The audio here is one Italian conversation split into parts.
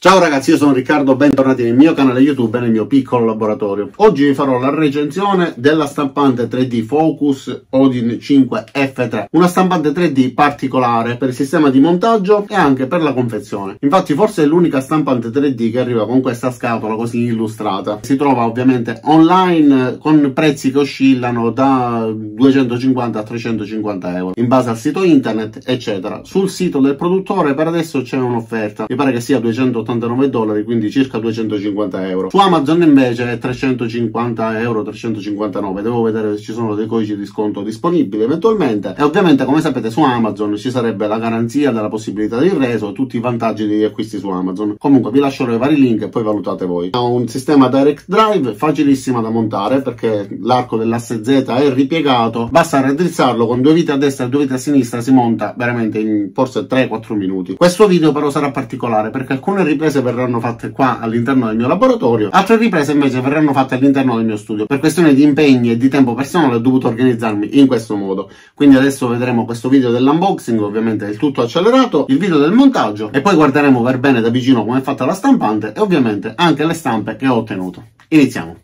Ciao ragazzi, io sono Riccardo, bentornati nel mio canale YouTube e nel mio piccolo laboratorio. Oggi vi farò la recensione della stampante 3D Focus Odin 5 F3, una stampante 3D particolare per il sistema di montaggio e anche per la confezione. Infatti forse è l'unica stampante 3D che arriva con questa scatola così illustrata. Si trova ovviamente online con prezzi che oscillano da 250 a 350 euro in base al sito internet eccetera. Sul sito del produttore per adesso c'è un'offerta, mi pare che sia 280 89 dollari, quindi circa 250 euro. Su Amazon invece è 350 euro, 359. Devo vedere se ci sono dei codici di sconto disponibili eventualmente. E ovviamente, come sapete, su Amazon ci sarebbe la garanzia della possibilità di reso, tutti i vantaggi degli acquisti su Amazon. Comunque vi lascerò i vari link e poi valutate voi. Ha un sistema direct drive facilissimo da montare perché l'arco dell'asse Z è ripiegato. Basta raddrizzarlo con due vite a destra e due vite a sinistra, si monta veramente in forse 3-4 minuti. Questo video però sarà particolare perché alcune riprese verranno fatte qua all'interno del mio laboratorio, altre riprese invece verranno fatte all'interno del mio studio. Per questione di impegni e di tempo personale ho dovuto organizzarmi in questo modo. Quindi adesso vedremo questo video dell'unboxing, ovviamente il tutto accelerato, il video del montaggio e poi guarderemo per bene da vicino come è fatta la stampante e ovviamente anche le stampe che ho ottenuto. Iniziamo!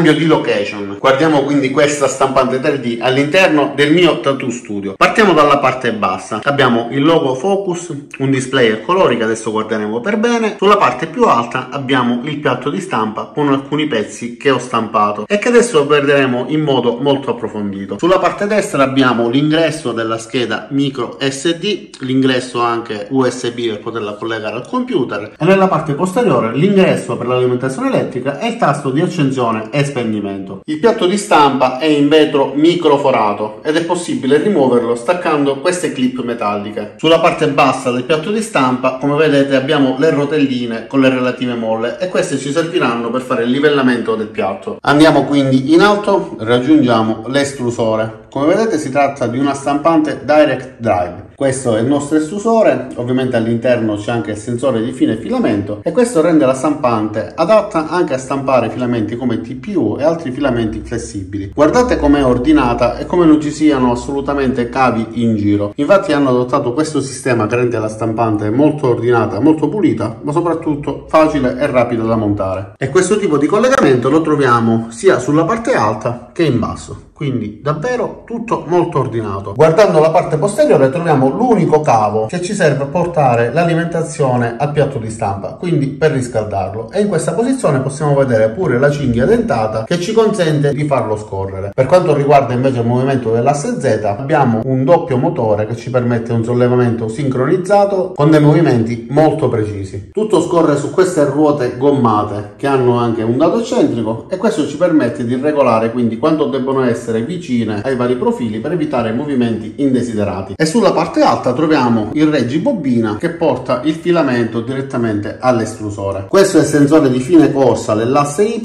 Cambio di location. Guardiamo quindi questa stampante 3D all'interno del mio tattoo studio. Partiamo dalla parte bassa. Abbiamo il logo Focus, un display a colori che adesso guarderemo per bene. Sulla parte più alta abbiamo il piatto di stampa con alcuni pezzi che ho stampato e che adesso vedremo in modo molto approfondito. Sulla parte destra abbiamo l'ingresso della scheda micro SD, l'ingresso anche USB per poterla collegare al computer e nella parte posteriore l'ingresso per l'alimentazione elettrica e il tasto di accensione e spegnimento. Il piatto di stampa è in vetro microforato ed è possibile rimuoverlo staccando queste clip metalliche. Sulla parte bassa del piatto di stampa, come vedete, abbiamo le rotelline con le relative molle e queste ci serviranno per fare il livellamento del piatto. Andiamo quindi in alto, raggiungiamo l'estrusore. Come vedete si tratta di una stampante Direct Drive. Questo è il nostro estusore, ovviamente all'interno c'è anche il sensore di fine filamento e questo rende la stampante adatta anche a stampare filamenti come TPU e altri filamenti flessibili. Guardate com'è ordinata e come non ci siano assolutamente cavi in giro. Infatti hanno adottato questo sistema che rende la stampante molto ordinata, molto pulita, ma soprattutto facile e rapido da montare. E questo tipo di collegamento lo troviamo sia sulla parte alta che in basso quindi davvero tutto molto ordinato. Guardando la parte posteriore troviamo l'unico cavo che ci serve a portare l'alimentazione al piatto di stampa, quindi per riscaldarlo. E in questa posizione possiamo vedere pure la cinghia dentata che ci consente di farlo scorrere. Per quanto riguarda invece il movimento dell'asse Z, abbiamo un doppio motore che ci permette un sollevamento sincronizzato con dei movimenti molto precisi. Tutto scorre su queste ruote gommate che hanno anche un dato eccentrico e questo ci permette di regolare quindi quanto debbono essere essere vicine ai vari profili per evitare movimenti indesiderati. E sulla parte alta troviamo il reggibobina che porta il filamento direttamente all'estrusore. Questo è il sensore di fine corsa dell'asse Y,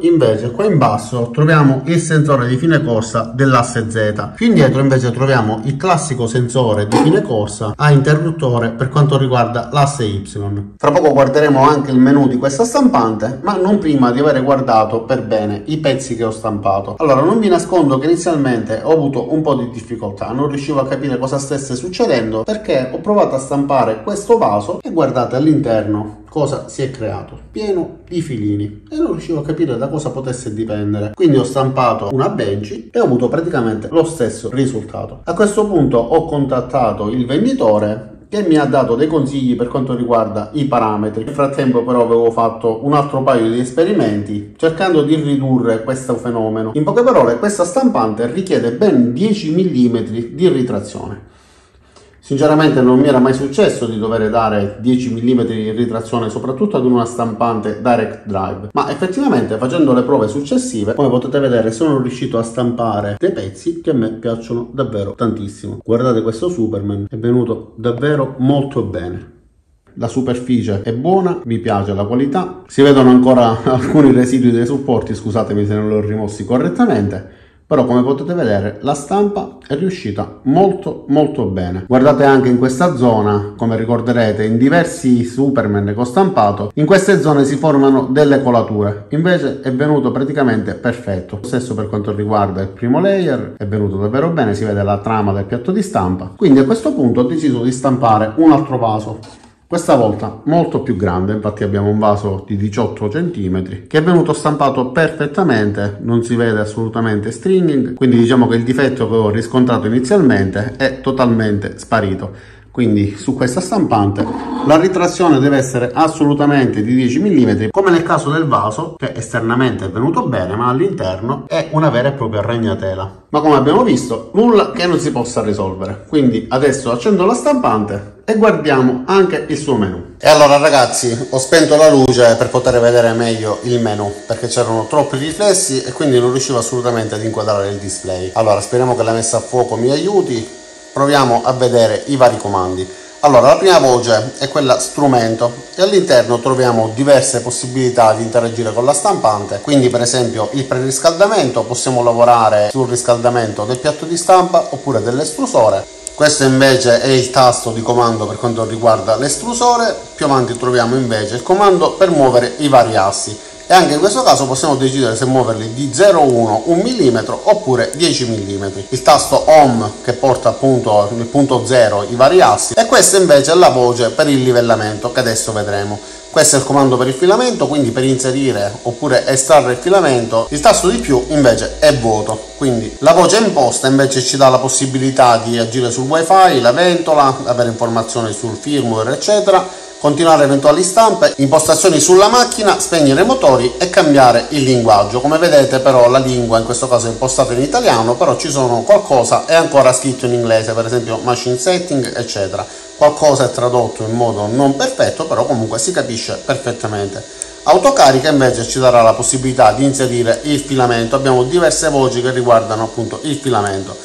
invece qua in basso troviamo il sensore di fine corsa dell'asse Z. Più indietro invece troviamo il classico sensore di fine corsa a interruttore per quanto riguarda l'asse Y. Fra poco guarderemo anche il menu di questa stampante, ma non prima di aver guardato per bene i pezzi che ho stampato. Allora non vi nascondo nascondo che inizialmente ho avuto un po' di difficoltà, non riuscivo a capire cosa stesse succedendo perché ho provato a stampare questo vaso e guardate all'interno cosa si è creato pieno di filini e non riuscivo a capire da cosa potesse dipendere. Quindi ho stampato una bench e ho avuto praticamente lo stesso risultato. A questo punto ho contattato il venditore che mi ha dato dei consigli per quanto riguarda i parametri. Nel frattempo però avevo fatto un altro paio di esperimenti cercando di ridurre questo fenomeno. In poche parole questa stampante richiede ben 10 mm di ritrazione Sinceramente non mi era mai successo di dover dare 10 mm di ritrazione soprattutto ad una stampante direct drive, ma effettivamente facendo le prove successive, come potete vedere, sono riuscito a stampare dei pezzi che a me piacciono davvero tantissimo. Guardate questo Superman, è venuto davvero molto bene. La superficie è buona, mi piace la qualità, si vedono ancora alcuni residui dei supporti, scusatemi se non li ho rimossi correttamente, però come potete vedere la stampa è riuscita molto molto bene. Guardate anche in questa zona come ricorderete in diversi Superman che ho stampato in queste zone si formano delle colature. Invece è venuto praticamente perfetto. Lo stesso per quanto riguarda il primo layer è venuto davvero bene si vede la trama del piatto di stampa. Quindi a questo punto ho deciso di stampare un altro vaso questa volta molto più grande, infatti abbiamo un vaso di 18 cm che è venuto stampato perfettamente, non si vede assolutamente stringing, quindi diciamo che il difetto che ho riscontrato inizialmente è totalmente sparito quindi su questa stampante la ritrazione deve essere assolutamente di 10 mm come nel caso del vaso che esternamente è venuto bene ma all'interno è una vera e propria ragnatela ma come abbiamo visto nulla che non si possa risolvere. Quindi adesso accendo la stampante e guardiamo anche il suo menu. E allora ragazzi ho spento la luce per poter vedere meglio il menu perché c'erano troppi riflessi e quindi non riuscivo assolutamente ad inquadrare il display. Allora speriamo che la messa a fuoco mi aiuti proviamo a vedere i vari comandi. Allora la prima voce è quella strumento e all'interno troviamo diverse possibilità di interagire con la stampante. Quindi per esempio il preriscaldamento possiamo lavorare sul riscaldamento del piatto di stampa oppure dell'estrusore. Questo invece è il tasto di comando per quanto riguarda l'estrusore. Più avanti troviamo invece il comando per muovere i vari assi e anche in questo caso possiamo decidere se muoverli di 0,1 1 mm oppure 10 mm il tasto home che porta appunto nel punto 0 i vari assi e questa invece è la voce per il livellamento che adesso vedremo. Questo è il comando per il filamento quindi per inserire oppure estrarre il filamento il tasto di più invece è vuoto. Quindi la voce imposta invece ci dà la possibilità di agire sul wifi la ventola avere informazioni sul firmware eccetera continuare eventuali stampe, impostazioni sulla macchina, spegnere i motori e cambiare il linguaggio. Come vedete però la lingua in questo caso è impostata in italiano, però ci sono qualcosa è ancora scritto in inglese, per esempio machine setting eccetera. Qualcosa è tradotto in modo non perfetto, però comunque si capisce perfettamente. Autocarica invece ci darà la possibilità di inserire il filamento, abbiamo diverse voci che riguardano appunto il filamento.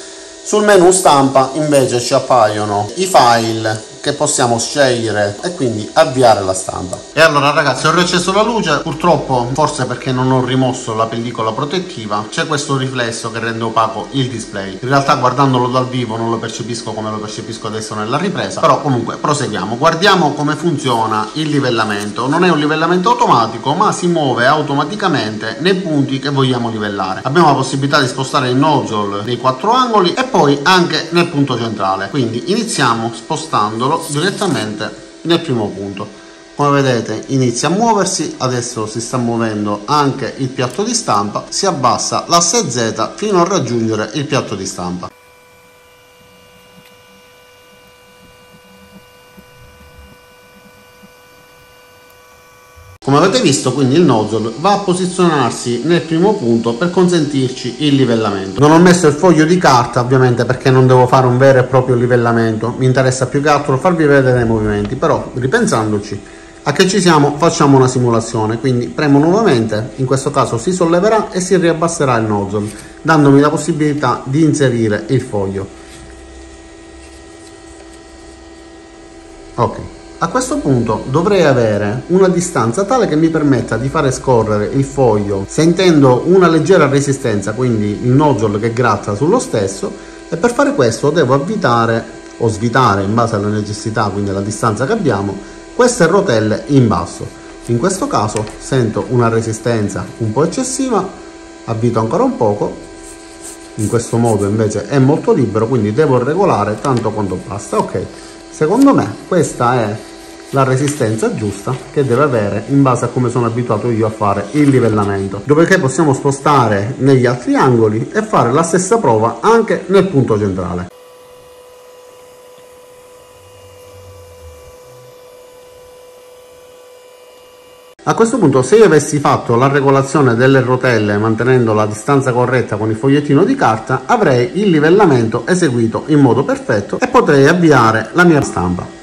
Sul menu stampa invece ci appaiono i file che possiamo scegliere e quindi avviare la stampa. E allora ragazzi ho riacceso la luce, purtroppo forse perché non ho rimosso la pellicola protettiva c'è questo riflesso che rende opaco il display. In realtà guardandolo dal vivo non lo percepisco come lo percepisco adesso nella ripresa, però comunque proseguiamo. Guardiamo come funziona il livellamento. Non è un livellamento automatico ma si muove automaticamente nei punti che vogliamo livellare. Abbiamo la possibilità di spostare il nozzle nei quattro angoli e poi anche nel punto centrale. Quindi iniziamo spostandolo metterlo direttamente nel primo punto. Come vedete inizia a muoversi adesso si sta muovendo anche il piatto di stampa si abbassa l'asse Z fino a raggiungere il piatto di stampa avete visto quindi il nozzle va a posizionarsi nel primo punto per consentirci il livellamento. Non ho messo il foglio di carta ovviamente perché non devo fare un vero e proprio livellamento, mi interessa più che altro farvi vedere i movimenti, però ripensandoci a che ci siamo facciamo una simulazione, quindi premo nuovamente, in questo caso si solleverà e si riabbasserà il nozzle, dandomi la possibilità di inserire il foglio. Ok. A questo punto dovrei avere una distanza tale che mi permetta di fare scorrere il foglio sentendo una leggera resistenza, quindi il nozzle che gratta sullo stesso e per fare questo devo avvitare o svitare in base alla necessità, quindi alla distanza che abbiamo, queste rotelle in basso. In questo caso sento una resistenza un po' eccessiva, avvito ancora un poco, in questo modo invece è molto libero, quindi devo regolare tanto quanto basta. Ok, secondo me questa è la resistenza giusta che deve avere in base a come sono abituato io a fare il livellamento dopodiché possiamo spostare negli altri angoli e fare la stessa prova anche nel punto centrale A questo punto se io avessi fatto la regolazione delle rotelle mantenendo la distanza corretta con il fogliettino di carta avrei il livellamento eseguito in modo perfetto e potrei avviare la mia stampa.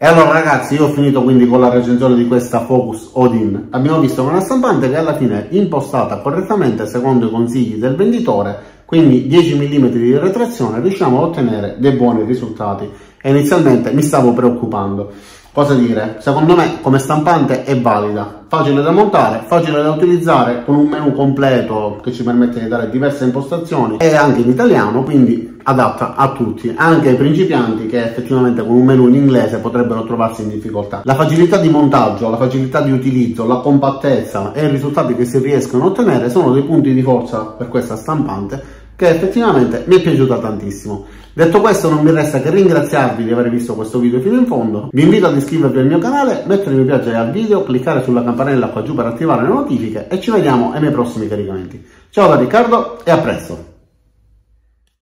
E allora ragazzi io ho finito quindi con la recensione di questa Focus Odin. Abbiamo visto che è una stampante che alla fine è impostata correttamente secondo i consigli del venditore Quindi 10 mm di retrazione riusciamo a ottenere dei buoni risultati. E inizialmente mi stavo preoccupando Cosa dire? Secondo me come stampante è valida, facile da montare, facile da utilizzare con un menu completo che ci permette di dare diverse impostazioni e anche in italiano, quindi adatta a tutti, anche ai principianti che effettivamente con un menu in inglese potrebbero trovarsi in difficoltà. La facilità di montaggio, la facilità di utilizzo, la compattezza e i risultati che si riescono a ottenere sono dei punti di forza per questa stampante che effettivamente mi è piaciuta tantissimo. Detto questo non mi resta che ringraziarvi di aver visto questo video fino in fondo, vi invito ad iscrivervi al mio canale, mettere mi piace al video, cliccare sulla campanella qua giù per attivare le notifiche e ci vediamo ai miei prossimi caricamenti. Ciao da Riccardo e a presto!